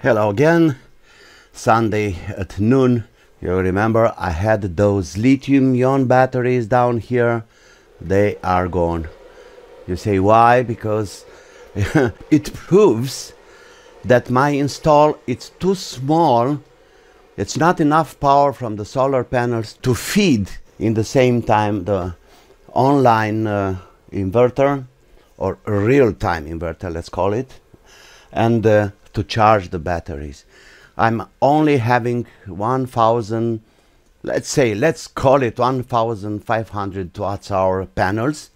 Hello again. Sunday at noon. You remember I had those lithium ion batteries down here. They are gone. You say why? Because it proves that my install it's too small. It's not enough power from the solar panels to feed in the same time the online uh, inverter or real-time inverter, let's call it, and uh, to charge the batteries. I'm only having 1000, let's say, let's call it 1500 watts hour panels,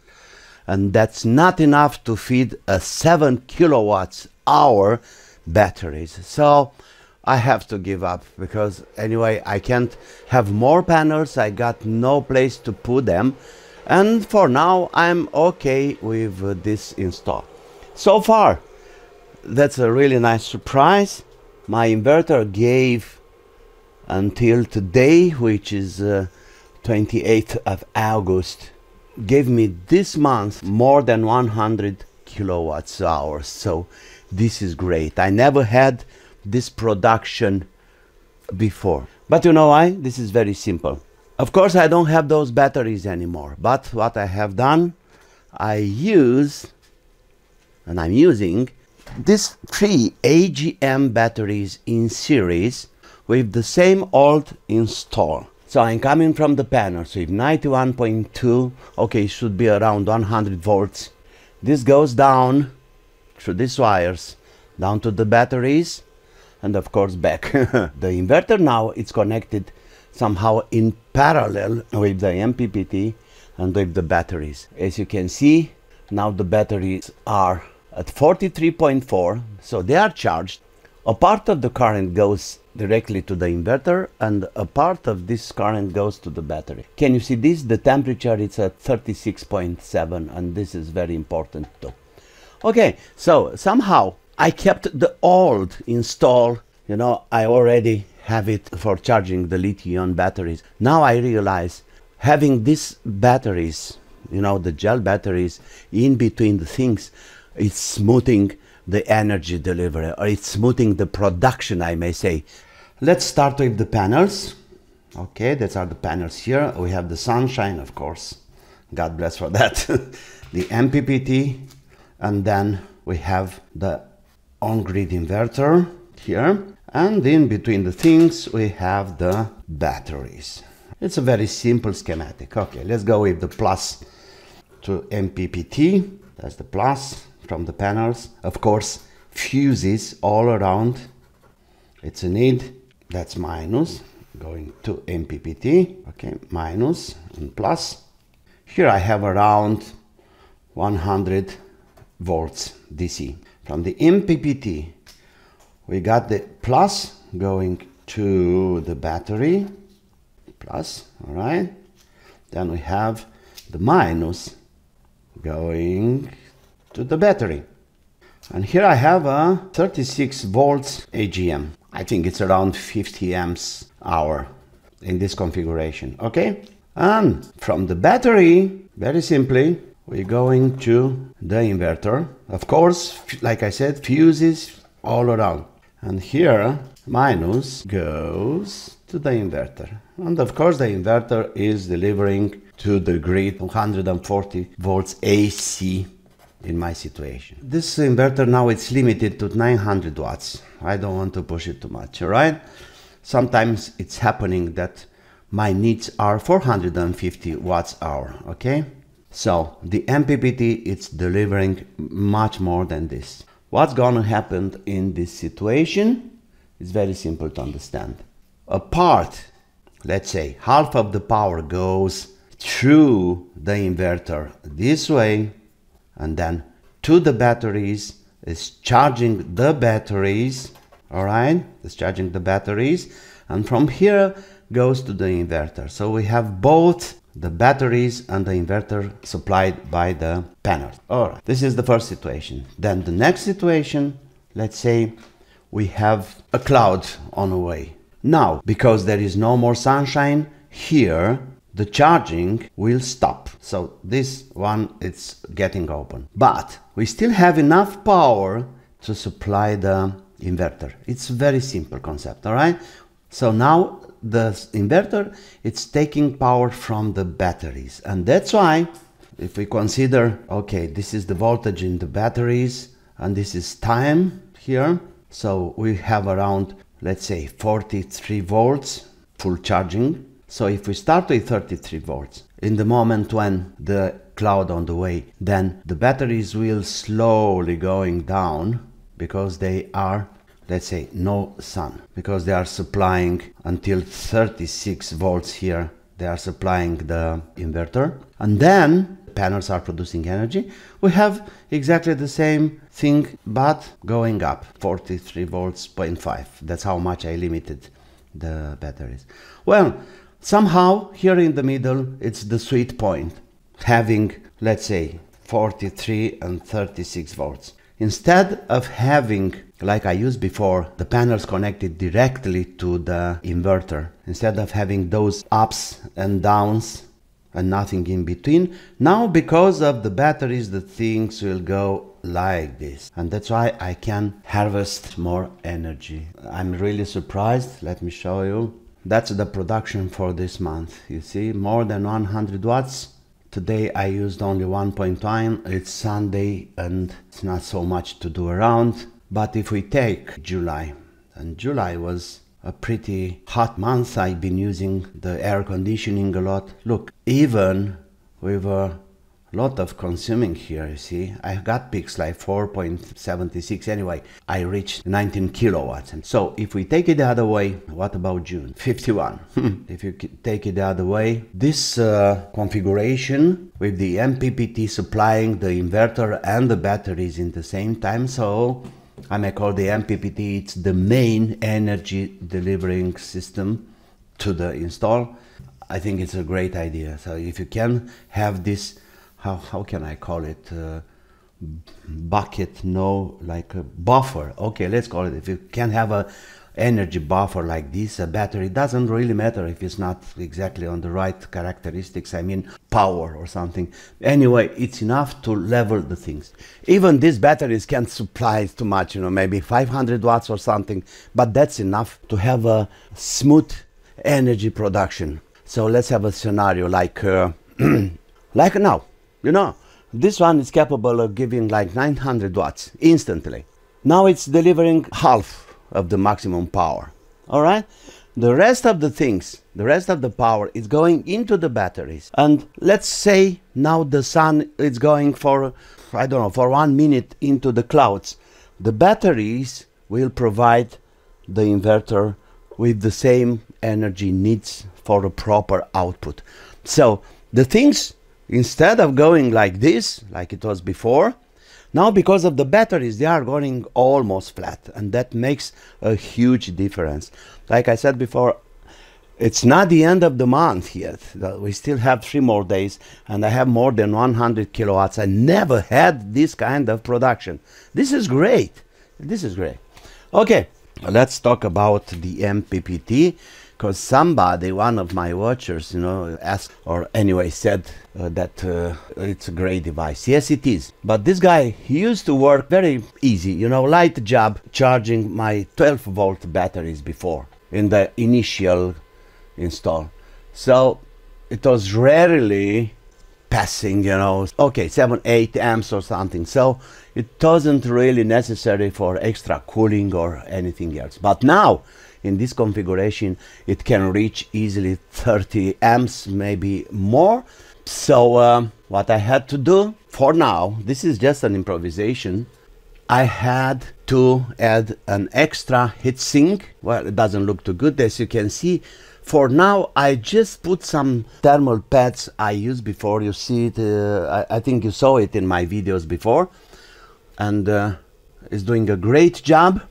and that's not enough to feed a 7 kilowatts hour batteries. So I have to give up because anyway, I can't have more panels. I got no place to put them. And for now, I'm okay with this install. So far, that's a really nice surprise. My inverter gave until today, which is uh, 28th of August, gave me this month more than 100 kilowatts hours. So this is great. I never had this production before. But you know why? This is very simple. Of course, I don't have those batteries anymore. But what I have done, I use, and I'm using, these three AGM batteries in series with the same old install. So I'm coming from the panel, so if 91.2, okay, should be around 100 volts. This goes down through these wires, down to the batteries, and of course back. the inverter now it's connected somehow in parallel with the MPPT and with the batteries. As you can see, now the batteries are at 43.4, so they are charged. A part of the current goes directly to the inverter and a part of this current goes to the battery. Can you see this? The temperature is at 36.7 and this is very important too. Okay, so somehow I kept the old install. You know, I already have it for charging the lithium batteries. Now I realize having these batteries, you know, the gel batteries in between the things, it's smoothing the energy delivery or it's smoothing the production, I may say. Let's start with the panels. Okay, these are the panels here. We have the sunshine, of course. God bless for that. the MPPT, and then we have the on-grid inverter here and in between the things we have the batteries it's a very simple schematic okay let's go with the plus to MPPT that's the plus from the panels. Of course fuses all around. It's a need. That's minus. Going to MPPT okay minus and plus. Here I have around 100 volts DC from the MPPT, we got the plus going to the battery, plus, all right. Then we have the minus going to the battery. And here I have a 36 volts AGM. I think it's around 50 amps hour in this configuration, okay? And from the battery, very simply, we're going to the inverter. Of course, like I said, fuses all around. And here, minus goes to the inverter. And of course, the inverter is delivering to the grid 140 volts AC in my situation. This inverter now it's limited to 900 watts. I don't want to push it too much, all right? Sometimes it's happening that my needs are 450 watts hour, okay? So the MPPT it's delivering much more than this. What's gonna happen in this situation is very simple to understand. A part, let's say half of the power goes through the inverter this way and then to the batteries is charging the batteries all right it's charging the batteries and from here goes to the inverter so we have both the batteries and the inverter supplied by the panel. Alright, this is the first situation. Then the next situation, let's say we have a cloud on the way. Now, because there is no more sunshine here, the charging will stop. So this one it's getting open. But we still have enough power to supply the inverter. It's very simple concept, all right? So now the inverter, it's taking power from the batteries. And that's why if we consider, okay, this is the voltage in the batteries and this is time here. So we have around, let's say 43 volts full charging. So if we start with 33 volts, in the moment when the cloud on the way, then the batteries will slowly going down because they are let's say no sun because they are supplying until 36 volts here they are supplying the inverter. And then panels are producing energy. We have exactly the same thing but going up 43 volts 0.5 that's how much i limited the batteries. Well somehow here in the middle it's the sweet point having let's say 43 and 36 volts instead of having like I used before, the panels connected directly to the inverter. Instead of having those ups and downs and nothing in between, now because of the batteries, the things will go like this. And that's why I can harvest more energy. I'm really surprised. Let me show you. That's the production for this month. You see, more than 100 watts. Today I used only 1.1. It's Sunday and it's not so much to do around. But if we take July, and July was a pretty hot month, I've been using the air conditioning a lot. Look, even with a lot of consuming here, you see, I've got peaks like 4.76 anyway. I reached 19 kilowatts. And so if we take it the other way, what about June? 51. if you take it the other way, this uh, configuration with the MPPT supplying the inverter and the batteries in the same time, so I may call the MPPT, it's the main energy delivering system to the install. I think it's a great idea. So if you can have this, how, how can I call it? Uh, bucket, no, like a buffer. Okay, let's call it. If you can have a energy buffer like this, a battery, doesn't really matter if it's not exactly on the right characteristics, I mean power or something. Anyway, it's enough to level the things. Even these batteries can't supply too much, you know, maybe 500 watts or something, but that's enough to have a smooth energy production. So let's have a scenario like, uh, like now, you know, this one is capable of giving like 900 watts instantly. Now it's delivering half of the maximum power. All right? The rest of the things, the rest of the power is going into the batteries. And let's say now the sun is going for, I don't know, for one minute into the clouds. The batteries will provide the inverter with the same energy needs for a proper output. So the things, instead of going like this, like it was before, now, because of the batteries, they are going almost flat, and that makes a huge difference. Like I said before, it's not the end of the month yet. We still have three more days, and I have more than 100 kilowatts. I never had this kind of production. This is great. This is great. Okay, let's talk about the MPPT because somebody, one of my watchers, you know, asked or anyway said uh, that uh, it's a great device. Yes, it is. But this guy, he used to work very easy, you know, light job charging my 12 volt batteries before in the initial install. So it was rarely passing, you know, okay, 7, 8 amps or something. So it wasn't really necessary for extra cooling or anything else. But now, in this configuration it can reach easily 30 amps maybe more. So um, what I had to do for now this is just an improvisation. I had to add an extra heatsink. Well it doesn't look too good as you can see. For now I just put some thermal pads I used before. You see it uh, I, I, think you saw it in my videos before. And uh, it's doing a great job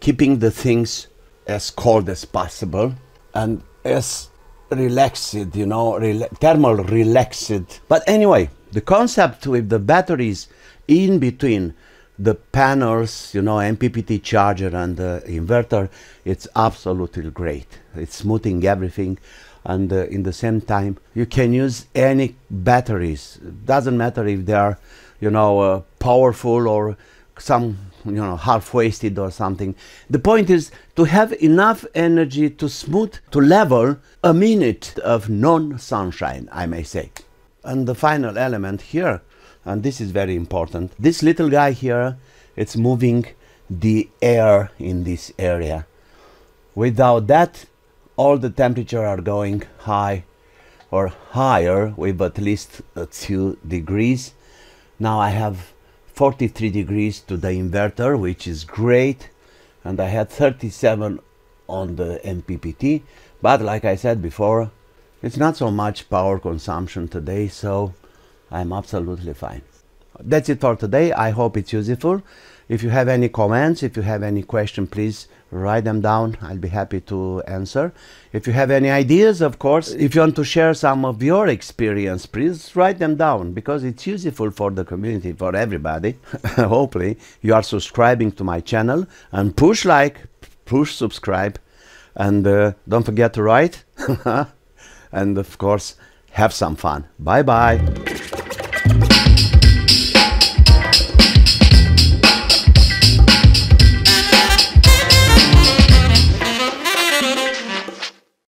keeping the things as cold as possible and as relaxed, you know, thermal relaxed. But anyway, the concept with the batteries in between the panels, you know, MPPT charger and the inverter, it's absolutely great. It's smoothing everything. And uh, in the same time, you can use any batteries. Doesn't matter if they are, you know, uh, powerful or some you know half wasted or something. The point is to have enough energy to smooth to level a minute of non sunshine i may say. And the final element here and this is very important this little guy here it's moving the air in this area. Without that all the temperature are going high or higher with at least a few degrees. Now I have 43 degrees to the inverter which is great. And I had 37 on the MPPT but like I said before it's not so much power consumption today so I'm absolutely fine that's it for today. I hope it's useful. If you have any comments if you have any question please write them down. I'll be happy to answer. If you have any ideas of course if you want to share some of your experience please write them down because it's useful for the community for everybody. Hopefully you are subscribing to my channel and push like push subscribe. And uh, don't forget to write. And of course have some fun. Bye bye